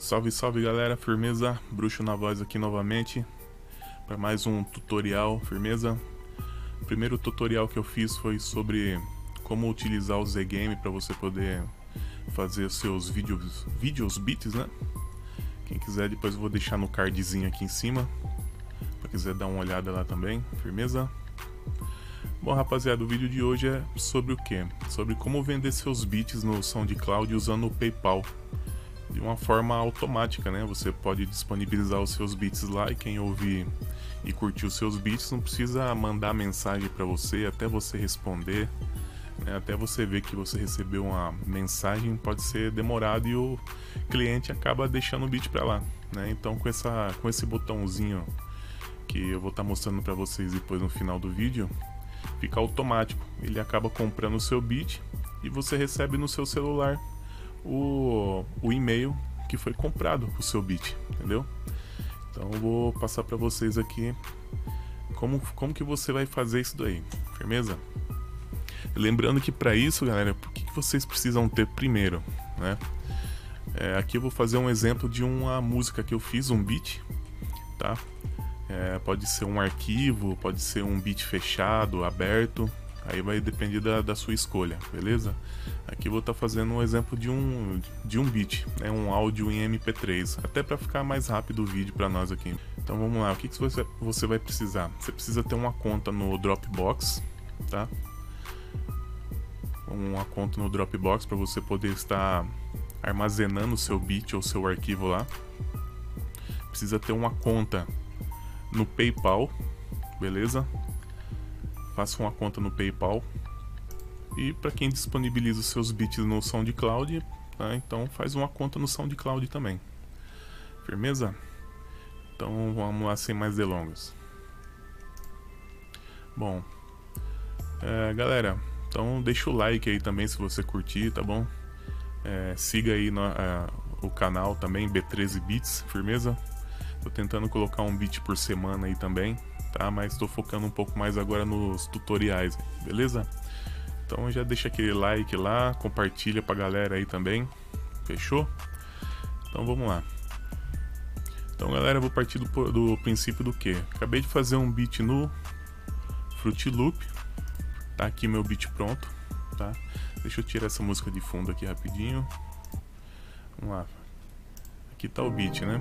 Salve, salve galera, firmeza, bruxo na voz aqui novamente para mais um tutorial, firmeza. O primeiro tutorial que eu fiz foi sobre como utilizar o Z-Game para você poder fazer seus vídeos, vídeos bits, né? Quem quiser depois eu vou deixar no cardzinho aqui em cima, para quiser dar uma olhada lá também, firmeza. Bom, rapaziada, o vídeo de hoje é sobre o que? Sobre como vender seus bits no SoundCloud usando o PayPal de uma forma automática, né? Você pode disponibilizar os seus bits lá e quem ouvir e curtir os seus bits não precisa mandar mensagem para você até você responder, né? até você ver que você recebeu uma mensagem pode ser demorado e o cliente acaba deixando o bit para lá, né? Então com essa com esse botãozinho que eu vou estar tá mostrando para vocês depois no final do vídeo, fica automático. Ele acaba comprando o seu bit e você recebe no seu celular o, o e-mail que foi comprado o seu bit, entendeu? Então eu vou passar para vocês aqui como, como que você vai fazer isso daí, firmeza? Lembrando que para isso, galera, o que, vocês precisam ter primeiro, né? É, aqui eu vou fazer um exemplo de uma música que eu fiz, um beat, tá? É, pode ser um arquivo, pode ser um beat fechado, aberto, Aí vai depender da, da sua escolha, beleza? Aqui vou estar tá fazendo um exemplo de um, de um beat, né? um áudio em MP3, até para ficar mais rápido o vídeo para nós aqui. Então vamos lá, o que, que você, você vai precisar? Você precisa ter uma conta no Dropbox, tá? Uma conta no Dropbox para você poder estar armazenando o seu beat ou seu arquivo lá. Precisa ter uma conta no PayPal, beleza? Faça uma conta no PayPal. E para quem disponibiliza os seus bits no SoundCloud, tá? então faz uma conta no SoundCloud também. Firmeza? Então vamos lá sem mais delongas. Bom, é, galera, então deixa o like aí também se você curtir, tá bom? É, siga aí no, é, o canal também, B13 Bits, firmeza? Tô tentando colocar um beat por semana aí também tá? Mas estou focando um pouco mais agora nos tutoriais, beleza? Então já deixa aquele like lá, compartilha pra galera aí também, fechou? Então vamos lá. Então galera, eu vou partir do, do princípio do que? Acabei de fazer um beat no Fruit Loop, tá aqui meu beat pronto, tá? Deixa eu tirar essa música de fundo aqui rapidinho. Vamos lá. Aqui tá o beat, né?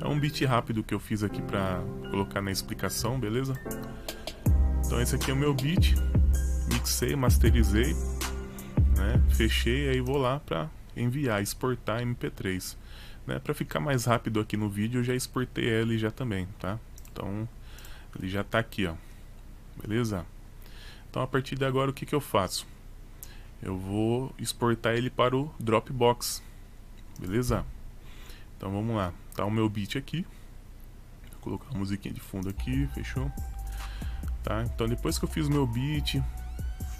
É um beat rápido que eu fiz aqui para colocar na explicação, beleza? Então esse aqui é o meu beat, mixei, masterizei, né? Fechei, aí vou lá para enviar, exportar MP3, né? Para ficar mais rápido aqui no vídeo, eu já exportei ele já também, tá? Então ele já tá aqui, ó. Beleza? Então a partir de agora o que que eu faço? Eu vou exportar ele para o Dropbox. Beleza? Então vamos lá. Tá o meu beat aqui. Vou colocar a musiquinha de fundo aqui, fechou? Tá? Então depois que eu fiz o meu beat,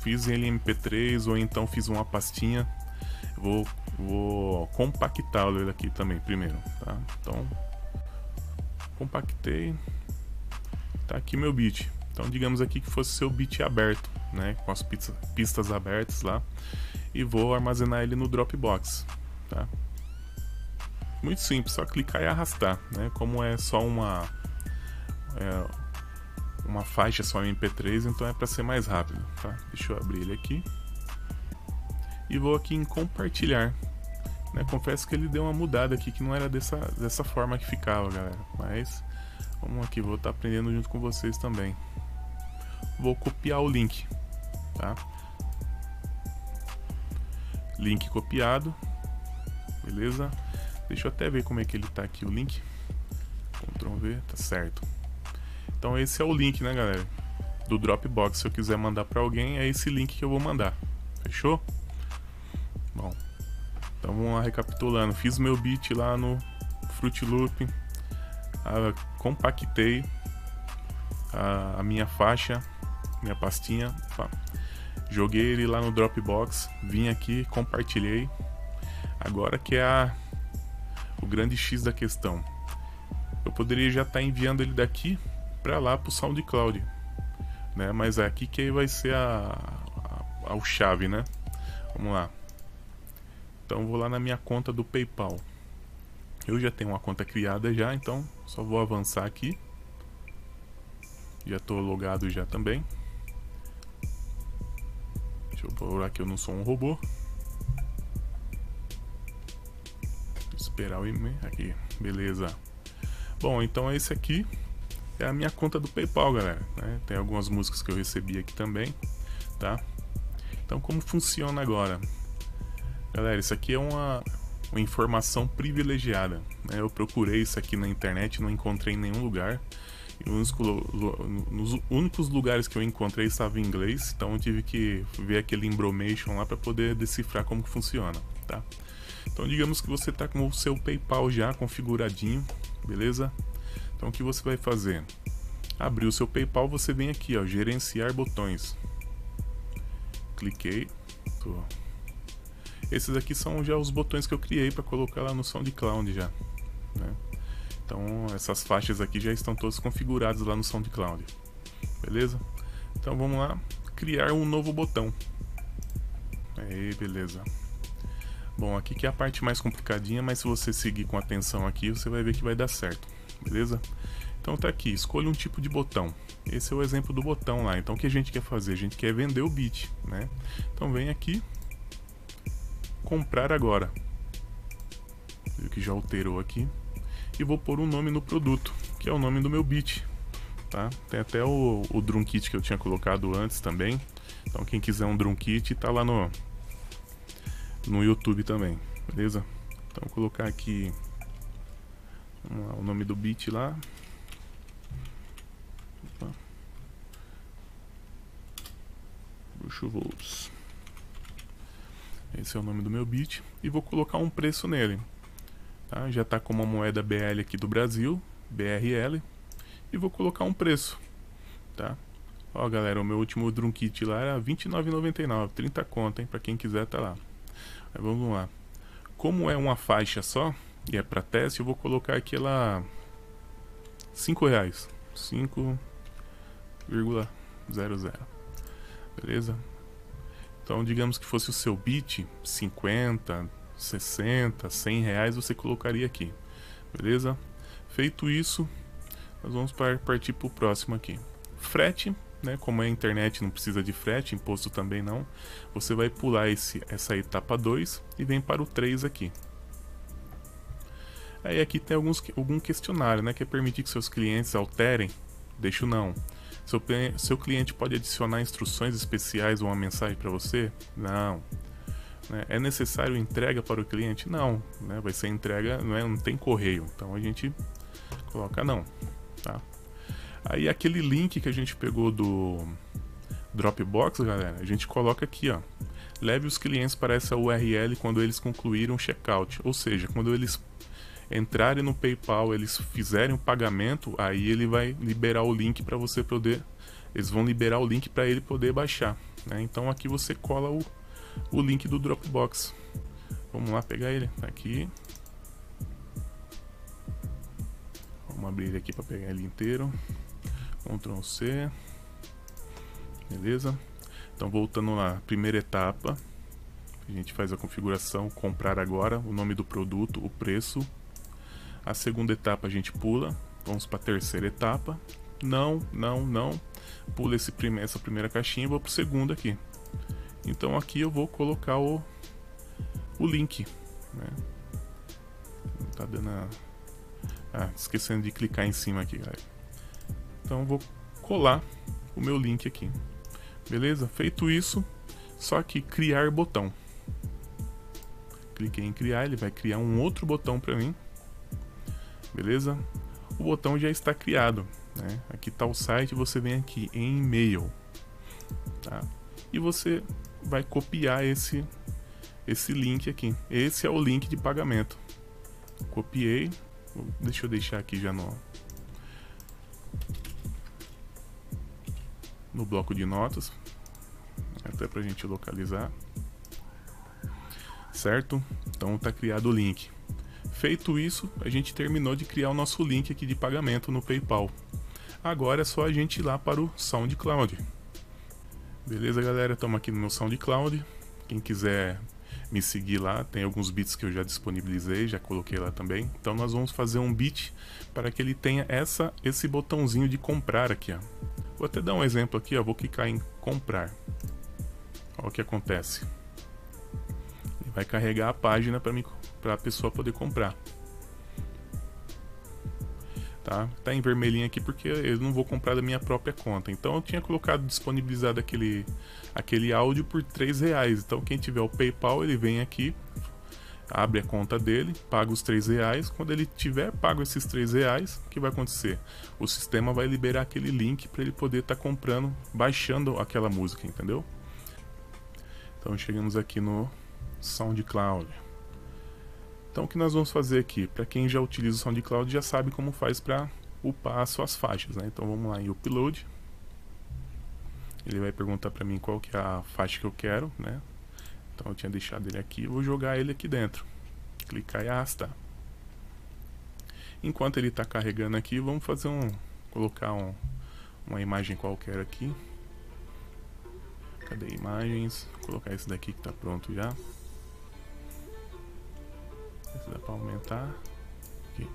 fiz ele em MP3 ou então fiz uma pastinha, vou, vou compactá-lo aqui também primeiro, tá? Então compactei. Tá aqui meu beat. Então digamos aqui que fosse seu beat aberto, né, com as pistas abertas lá, e vou armazenar ele no Dropbox, tá? Muito simples, só clicar e arrastar, né? Como é só uma é, uma faixa só MP3, então é para ser mais rápido, tá? Deixa eu abrir ele aqui e vou aqui em compartilhar. Né? Confesso que ele deu uma mudada aqui que não era dessa dessa forma que ficava, galera. Mas vamos aqui, vou estar tá aprendendo junto com vocês também. Vou copiar o link, tá? Link copiado, beleza? Deixa eu até ver como é que ele tá aqui o link. Ctrl V, tá certo. Então esse é o link, né, galera? Do Dropbox. Se eu quiser mandar para alguém, é esse link que eu vou mandar. Fechou? Bom. Então vamos lá recapitulando. Fiz meu beat lá no Fruit Loop. Ah, compactei a, a, minha faixa, minha pastinha. Joguei ele lá no Dropbox. Vim aqui, compartilhei. Agora que é a o grande X da questão. Eu poderia já estar tá enviando ele daqui para lá para o SoundCloud, né? Mas é aqui que vai ser a, a, a, chave, né? Vamos lá. Então vou lá na minha conta do PayPal. Eu já tenho uma conta criada já, então só vou avançar aqui. Já estou logado já também. Deixa eu provar que eu não sou um robô. Esperar o e-mail aqui, beleza. Bom, então esse aqui é a minha conta do PayPal, galera. Né? Tem algumas músicas que eu recebi aqui também, tá? Então como funciona agora? Galera, isso aqui é uma, uma informação privilegiada. Né? Eu procurei isso aqui na internet, não encontrei em nenhum lugar. Os nos únicos lugares que eu encontrei estava em inglês, então eu tive que ver aquele embromation lá para poder decifrar como que funciona, tá? Então digamos que você está com o seu PayPal já configuradinho, beleza? Então o que você vai fazer? Abrir o seu PayPal, você vem aqui, ó, gerenciar botões. Cliquei, tô esses aqui são já os botões que eu criei para colocar lá no SoundCloud já. Né? Então essas faixas aqui já estão todas configuradas lá no SoundCloud. Beleza? Então vamos lá, criar um novo botão. Aí, beleza. Bom, aqui que é a parte mais complicadinha, mas se você seguir com atenção aqui, você vai ver que vai dar certo. Beleza? Então tá aqui, escolha um tipo de botão. Esse é o exemplo do botão lá. Então o que a gente quer fazer? A gente quer vender o beat, né? Então vem aqui, comprar agora. Viu que já alterou aqui. E vou pôr um nome no produto, que é o nome do meu beat. Tá? Tem até o, o drum kit que eu tinha colocado antes também. Então quem quiser um drum kit tá lá no, no YouTube também, beleza? Então vou colocar aqui lá, o nome do beat lá. Opa. Bruxo. Esse é o nome do meu beat. E vou colocar um preço nele. Tá? Já está com uma moeda BL aqui do Brasil, BRL. E vou colocar um preço. Tá? Ó galera, o meu último drum kit lá era R$29,99, 30 conto, hein? Pra quem quiser tá lá. Mas vamos lá. Como é uma faixa só, e é para teste, eu vou colocar aqui ela... 5 reais. 5,00. Beleza? Então, digamos que fosse o seu bit, 50, 60, 100 reais, você colocaria aqui. Beleza? Feito isso, nós vamos partir para o próximo aqui. Frete, né? Como é internet, não precisa de frete, imposto também não. Você vai pular esse, essa etapa 2 e vem para o 3 aqui. Aí aqui tem alguns, algum questionário, né? Que é permitir que seus clientes alterem. Deixa o não. Seu, seu cliente pode adicionar instruções especiais ou uma mensagem para você? Não. Né? É necessário entrega para o cliente? Não. Né? Vai ser entrega, não, é, não tem correio. Então a gente coloca não. Tá? Aí aquele link que a gente pegou do Dropbox, galera, a gente coloca aqui, ó. Leve os clientes para essa URL quando eles concluíram o checkout. Ou seja, quando eles entrarem no PayPal, eles fizerem o pagamento, aí ele vai liberar o link para você poder. Eles vão liberar o link para ele poder baixar. Né? Então aqui você cola o, o link do Dropbox. Vamos lá pegar ele. Aqui. Vamos abrir ele aqui para pegar ele inteiro. Ctrl C. Beleza? Então voltando lá, primeira etapa. A gente faz a configuração, comprar agora, o nome do produto, o preço, a segunda etapa a gente pula, vamos para a terceira etapa. Não, não, não. Pula esse essa primeira caixinha e vou para o segundo aqui. Então aqui eu vou colocar o, o link. Né? Tá dando a... Ah, esquecendo de clicar em cima aqui, galera. Então eu vou colar o meu link aqui. Beleza? Feito isso, só que criar botão. Cliquei em criar, ele vai criar um outro botão para mim beleza? O botão já está criado, né? Aqui está o site, você vem aqui em e-mail, tá? E você vai copiar esse esse link aqui. Esse é o link de pagamento. Copiei. Deixa eu deixar aqui já no no bloco de notas, até para a gente localizar, certo? Então está criado o link. Feito isso, a gente terminou de criar o nosso link aqui de pagamento no PayPal. Agora é só a gente ir lá para o SoundCloud. Beleza, galera? Estamos aqui no meu SoundCloud. Quem quiser me seguir lá. Tem alguns beats que eu já disponibilizei, já coloquei lá também. Então nós vamos fazer um beat para que ele tenha essa, esse botãozinho de comprar aqui, ó. Vou até dar um exemplo aqui, ó. Vou clicar em comprar. Olha o que acontece. Ele vai carregar a página para a pessoa poder comprar tá? Tá em vermelhinho aqui porque eu não vou comprar da minha própria conta. Então eu tinha colocado disponibilizado aquele, aquele áudio por 3 reais. Então quem tiver o PayPal, ele vem aqui, abre a conta dele, paga os 3 reais. Quando ele tiver pago esses 3 reais, o que vai acontecer? O sistema vai liberar aquele link para ele poder estar tá comprando, baixando aquela música, entendeu? Então chegamos aqui no SoundCloud. Então o que nós vamos fazer aqui? Para quem já utiliza o SoundCloud já sabe como faz para upar suas faixas, né? Então vamos lá em upload. Ele vai perguntar para mim qual que é a faixa que eu quero, né? Então eu tinha deixado ele aqui, vou jogar ele aqui dentro. Clicar e arrastar. Enquanto ele está carregando aqui, vamos fazer um colocar um, uma imagem qualquer aqui. Cadê imagens? Vou colocar esse daqui que está pronto já. Dá para aumentar. Aqui.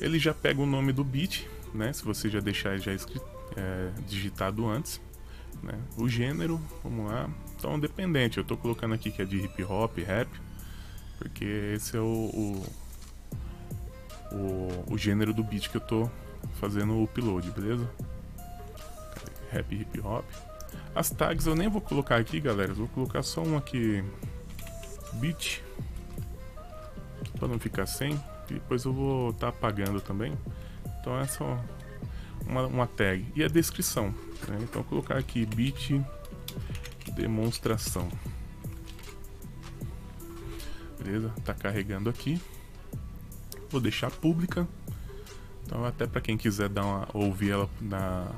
Ele já pega o nome do beat, né? Se você já deixar já escrito, é, digitado antes. Né? O gênero, vamos lá. Então, dependente. Eu estou colocando aqui que é de hip hop, rap, porque esse é o, o, o, o gênero do beat que eu estou fazendo o upload, beleza? Rap hip hop. As tags eu nem vou colocar aqui, galera. Eu vou colocar só um aqui. Beat para não ficar sem. Depois eu vou estar tá apagando também. Então é só uma, uma tag. E a descrição. Né? Então colocar aqui bit demonstração. Beleza? Tá carregando aqui. Vou deixar pública. Então até para quem quiser dar uma, ouvir ela na,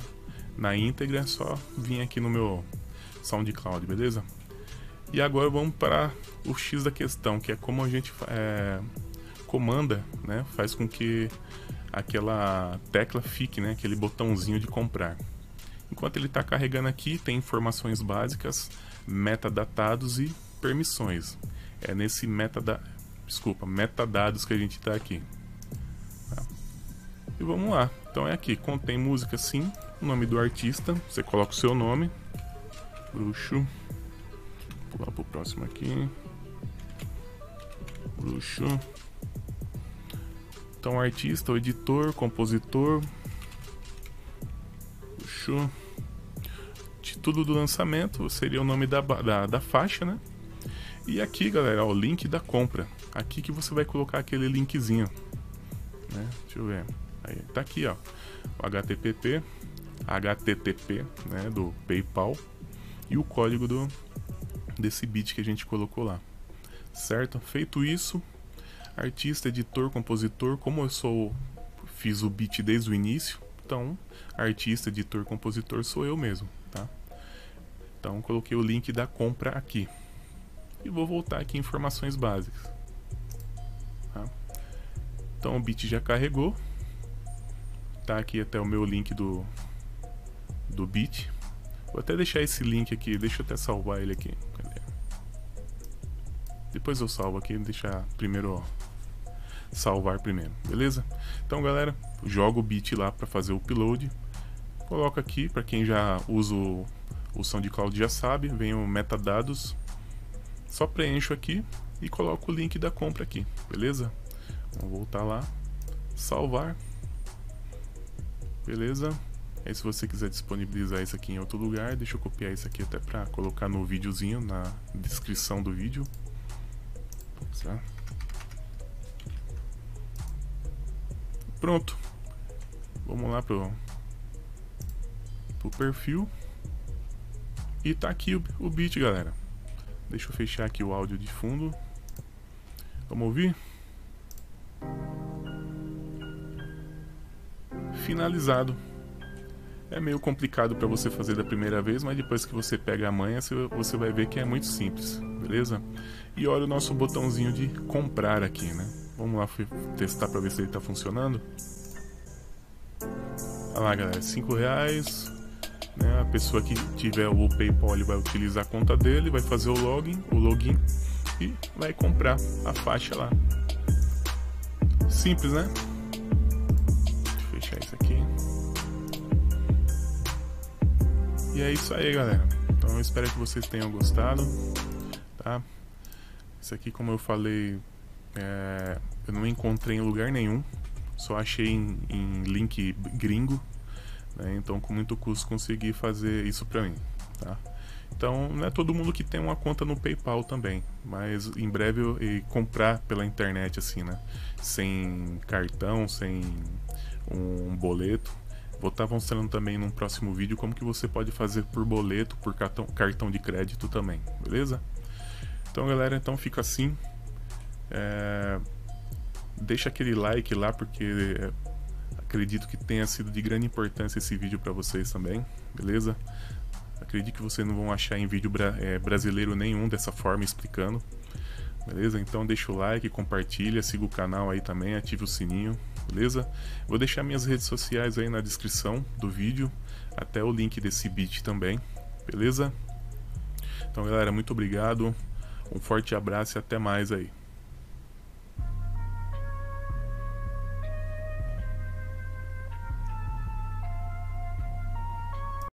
na íntegra, é só vir aqui no meu SoundCloud, beleza? E agora vamos para o X da questão, que é como a gente é, comanda, né? Faz com que aquela tecla fique, né? Aquele botãozinho de comprar. Enquanto ele está carregando aqui, tem informações básicas, metadatados e permissões. É nesse metada, desculpa, metadados que a gente está aqui. Tá? E vamos lá. Então é aqui, contém música sim, o nome do artista, você coloca o seu nome, bruxo pular pro próximo aqui. Bruxo. Então, artista, editor, compositor. Bruxo. Título do lançamento seria o nome da, da, da faixa, né? E aqui, galera, o link da compra. Aqui que você vai colocar aquele linkzinho. Né? Deixa eu ver. Aí, tá aqui, ó. O HTTP, HTTP, né, do PayPal e o código do desse beat que a gente colocou lá. Certo? Feito isso, artista, editor, compositor, como eu sou fiz o beat desde o início, então artista, editor, compositor sou eu mesmo, tá? Então coloquei o link da compra aqui. E vou voltar aqui em informações básicas. Tá? Então o beat já carregou. Tá aqui até o meu link do do beat. Vou até deixar esse link aqui, deixa eu até salvar ele aqui. Depois eu salvo aqui, deixar primeiro salvar primeiro, beleza? Então, galera, joga o beat lá para fazer o upload. Coloca aqui, para quem já usa o, o SoundCloud já sabe, vem o metadados. Só preencho aqui e coloco o link da compra aqui, beleza? Vamos voltar lá, salvar. Beleza? Aí se você quiser disponibilizar isso aqui em outro lugar, deixa eu copiar isso aqui até para colocar no videozinho, na descrição do vídeo. Pronto. Vamos lá pro, pro perfil. E tá aqui o, o beat, galera. Deixa eu fechar aqui o áudio de fundo. Vamos ouvir? Finalizado. É meio complicado para você fazer da primeira vez, mas depois que você pega a manha, você vai ver que é muito simples, beleza? E olha o nosso botãozinho de comprar aqui, né? Vamos lá testar para ver se ele está funcionando. Olha lá, galera, 5 reais. Né? A pessoa que tiver o PayPal ele vai utilizar a conta dele, vai fazer o login, o login e vai comprar a faixa lá. Simples, né? E é isso aí, galera. Então eu espero que vocês tenham gostado, tá? Isso aqui, como eu falei, é, eu não encontrei em lugar nenhum, só achei em, em link gringo, né? Então com muito custo consegui fazer isso pra mim, tá? Então não é todo mundo que tem uma conta no PayPal também, mas em breve eu e comprar pela internet assim, né? Sem cartão, sem um boleto, Vou estar tá mostrando também num próximo vídeo como que você pode fazer por boleto, por cartão, cartão de crédito também, beleza? Então galera, então fica assim. É... Deixa aquele like lá porque é... acredito que tenha sido de grande importância esse vídeo para vocês também, beleza? Acredito que vocês não vão achar em vídeo bra... é, brasileiro nenhum dessa forma explicando. Beleza? Então deixa o like, compartilha, siga o canal aí também, ative o sininho beleza? Vou deixar minhas redes sociais aí na descrição do vídeo, até o link desse beat também, beleza? Então galera, muito obrigado, um forte abraço e até mais aí.